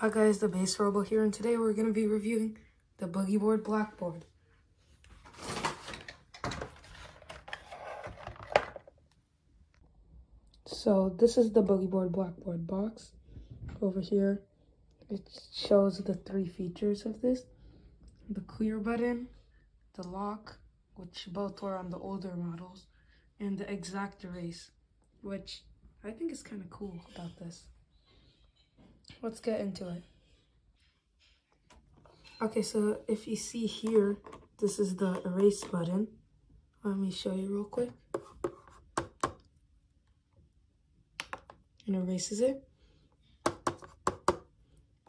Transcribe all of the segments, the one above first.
Hi guys, the Bass Robo here, and today we're going to be reviewing the Boogie Board Blackboard. So this is the Boogie Board Blackboard box. Over here, it shows the three features of this. The clear button, the lock, which both were on the older models, and the exact erase, which I think is kind of cool about this. Let's get into it. Okay, so if you see here, this is the erase button. Let me show you real quick. And erases it.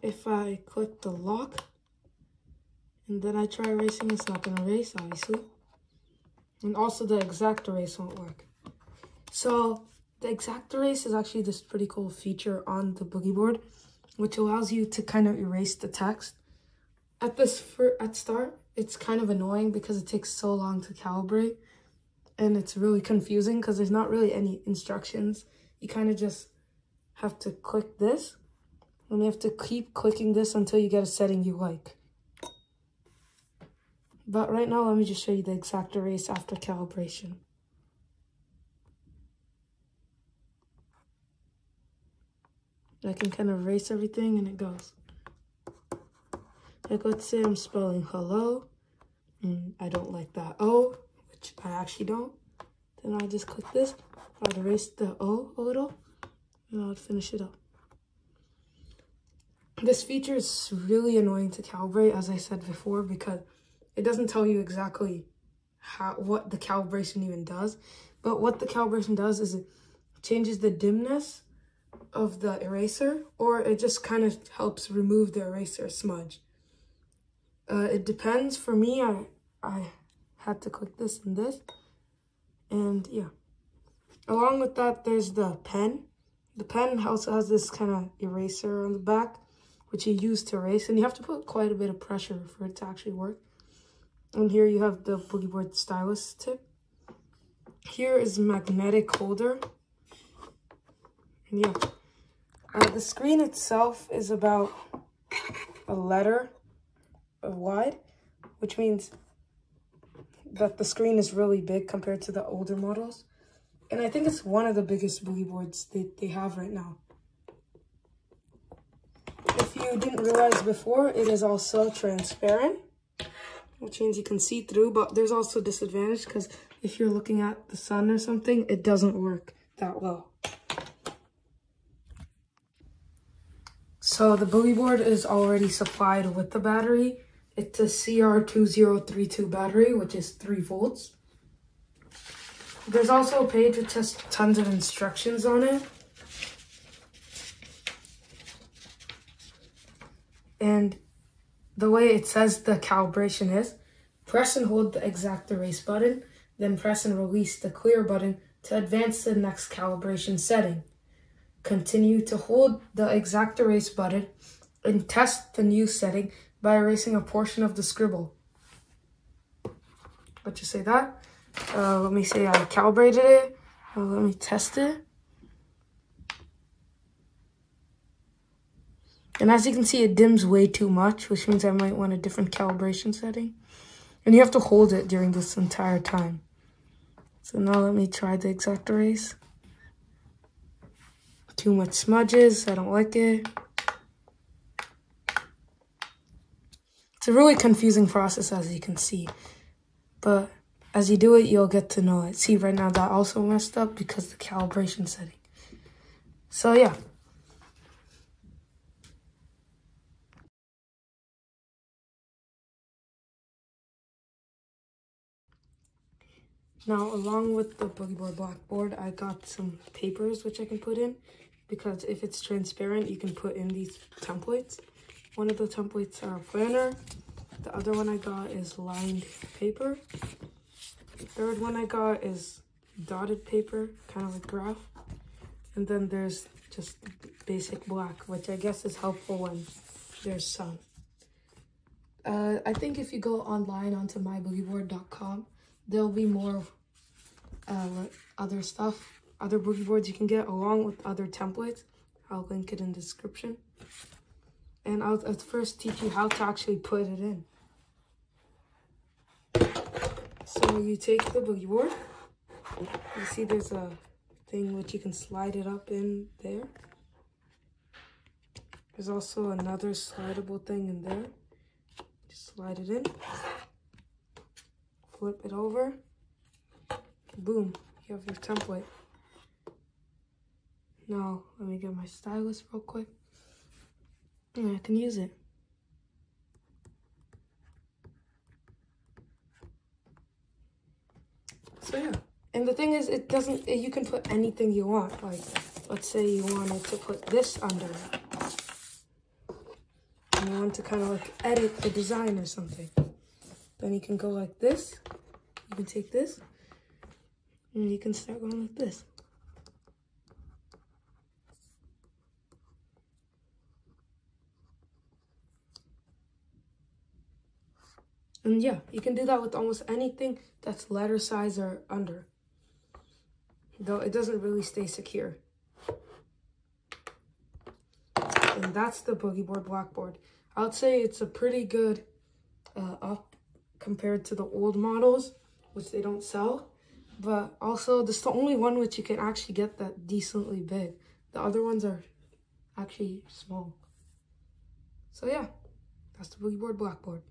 If I click the lock, and then I try erasing, it's not gonna erase, obviously. And also the exact erase won't work. So the exact erase is actually this pretty cool feature on the boogie board which allows you to kind of erase the text. At this for at start, it's kind of annoying because it takes so long to calibrate and it's really confusing because there's not really any instructions. You kind of just have to click this and you have to keep clicking this until you get a setting you like. But right now, let me just show you the exact erase after calibration. I can kind of erase everything and it goes. Like let's say I'm spelling hello and I don't like that O, which I actually don't. Then I'll just click this. I'll erase the O a little and I'll finish it up. This feature is really annoying to calibrate, as I said before, because it doesn't tell you exactly how what the calibration even does. But what the calibration does is it changes the dimness of the eraser or it just kind of helps remove the eraser smudge. Uh, it depends. For me, I, I had to click this and this. And yeah. Along with that, there's the pen. The pen also has this kind of eraser on the back, which you use to erase. And you have to put quite a bit of pressure for it to actually work. And here you have the Boogie Board stylus tip. Here is magnetic holder. And yeah, uh, the screen itself is about a letter wide, which means that the screen is really big compared to the older models. And I think it's one of the biggest boogie boards they, they have right now. If you didn't realize before, it is also transparent, which means you can see through, but there's also a disadvantage because if you're looking at the sun or something, it doesn't work that well. So the boogie board is already supplied with the battery. It's a CR2032 battery, which is 3 volts. There's also a page which has tons of instructions on it. And the way it says the calibration is, press and hold the exact erase button, then press and release the clear button to advance to the next calibration setting. Continue to hold the exact erase button and test the new setting by erasing a portion of the scribble. Let's just say that. Uh, let me say I calibrated it. Uh, let me test it. And as you can see, it dims way too much, which means I might want a different calibration setting. And you have to hold it during this entire time. So now let me try the exact erase too much smudges. I don't like it. It's a really confusing process, as you can see. But as you do it, you'll get to know it. See, right now that also messed up because the calibration setting. So, yeah. Now, along with the Boogie Board Blackboard, I got some papers which I can put in because if it's transparent, you can put in these templates. One of the templates are a planner. The other one I got is lined paper. The third one I got is dotted paper, kind of like graph. And then there's just basic black, which I guess is helpful when there's sun. Uh, I think if you go online onto myboogieboard.com, there'll be more uh, other stuff, other boogie boards you can get along with other templates. I'll link it in the description. And I'll at first teach you how to actually put it in. So you take the boogie board. You see there's a thing which you can slide it up in there. There's also another slidable thing in there. Just slide it in. Flip it over. Boom, you have your template. Now, let me get my stylus real quick. And I can use it. So yeah. And the thing is, it doesn't, you can put anything you want. Like, let's say you wanted to put this under. And you want to kind of like edit the design or something. Then you can go like this. You can take this. And you can start going like this. And yeah, you can do that with almost anything that's letter size or under. Though it doesn't really stay secure. And that's the Boogie Board Blackboard. I would say it's a pretty good uh, compared to the old models, which they don't sell. But also, this is the only one which you can actually get that decently big. The other ones are actually small. So yeah, that's the Boogie Board Blackboard.